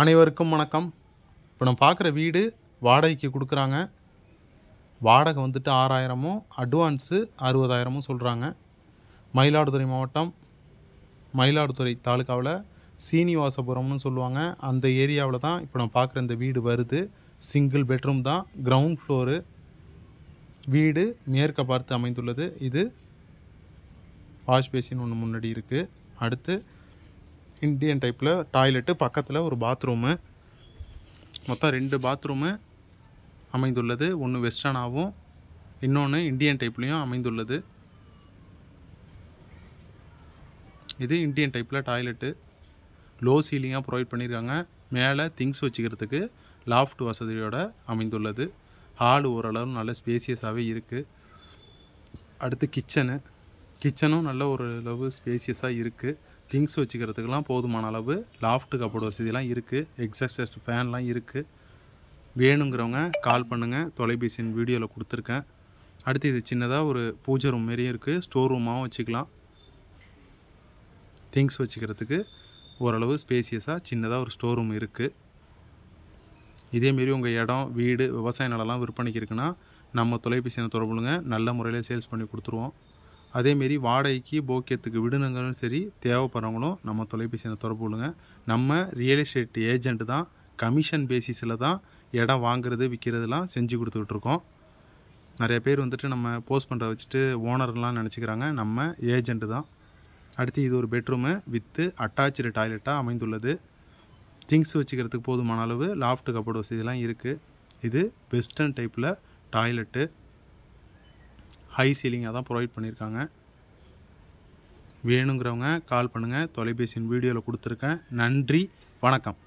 அனைவருக்கும் வணக்கம். இப்போ நம்ம பார்க்குற வீடு வாடகைக்கு கொடுக்குறாங்க. வாடகை வந்துட்டு ஆறாயிரமும் அட்வான்ஸு அறுபதாயிரமும் சொல்கிறாங்க மயிலாடுதுறை மாவட்டம் மயிலாடுதுறை தாலுக்காவில் சீனிவாசபுரம்னு சொல்லுவாங்க. அந்த ஏரியாவில் தான் இப்போ நம்ம பார்க்குற இந்த வீடு வருது. சிங்கிள் பெட்ரூம் தான் கிரவுண்ட் ஃப்ளோரு வீடு மேற்க பார்த்து அமைந்துள்ளது. இது வாஷ் பேசின் ஒன்று முன்னாடி இருக்குது அடுத்து இந்தியன் டைப்பில் டாய்லெட்டு பக்கத்தில் ஒரு பாத்ரூமு மொத்தம் ரெண்டு பாத்ரூமு அமைந்துள்ளது. ஒன்று வெஸ்டர்னாகவும் இன்னொன்று இண்டியன் டைப்லேயும் அமைந்துள்ளது. இது இண்டியன் டைப்பில் டாய்லெட்டு லோ சீலிங்காக ப்ரொவைட் பண்ணியிருக்காங்க மேலே திங்ஸ் வச்சுக்கிறதுக்கு லாஃப்ட் வசதியோடு அமைந்துள்ளது. ஹால் ஓரளவு நல்ல ஸ்பேசியஸாகவே இருக்குது அடுத்து கிச்சனு கிச்சனும் நல்ல ஒரு அளவு ஸ்பேசியஸாக இருக்குது திங்ஸ் வச்சுக்கிறதுக்கெலாம் போதுமான அளவு. லாஃப்ட் கப்போர்டு வசதியெலாம் இருக்குது எக்ஸாஸ்ட் ஃபேன்லாம் இருக்குது வேணுங்கிறவங்க கால் பண்ணுங்கள் தொலைபேசியின் வீடியோவில் கொடுத்துருக்கேன். அடுத்து இது சின்னதாக ஒரு பூஜை ரூம் மாரியும் இருக்குது ஸ்டோர் ரூமாகவும் வச்சுக்கலாம். திங்ஸ் வச்சுக்கிறதுக்கு ஓரளவு ஸ்பேசியஸாக சின்னதாக ஒரு ஸ்டோர் ரூம் இருக்குது இதேமாரி உங்கள் இடம் வீடு விவசாய நிலம்லாம் விற்பனைக்கு இருக்குன்னா நம்ம தொலைபேசியை தொடர்புங்க நல்ல முறையில் சேல்ஸ் பண்ணி கொடுத்துருவோம். அதேமாரி வாடகைக்கு போக்கியத்துக்கு விடுனங்களும் சரி தேவைப்படுறவங்களும் நம்ம தொலைபேசியை தொடர்பு கொள்ளுங்க. நம்ம ரியல் எஸ்டேட் ஏஜெண்ட் தான் கமிஷன் பேசிஸில் தான் இடம் வாங்குறது விற்கிறதுலாம் செஞ்சு கொடுத்துட்ருக்கோம் நிறைய பேர் வந்துட்டு நம்ம போஸ்ட் பண்ணுற வச்சுட்டு ஓனர்லாம் நினச்சிக்கிறாங்க. நம்ம ஏஜென்ட் தான். அடுத்து இது ஒரு பெட்ரூமு வித்து அட்டாச்சு டாய்லெட்டாக அமைந்துள்ளது. திங்ஸ் வச்சுக்கிறதுக்கு போதுமான அளவு லாஃப்ட் கப்போர்டு வசதியெல்லாம் இருக்குது இது வெஸ்டர்ன் டைப்பில் டாய்லெட்டு ஹை சீலிங்காக தான் ப்ரொவைட் பண்ணியிருக்காங்க. வேணுங்கிறவங்க கால் பண்ணுங்கள் தொலைபேசியின் வீடியோவில் கொடுத்துருக்கேன். நன்றி. வணக்கம்.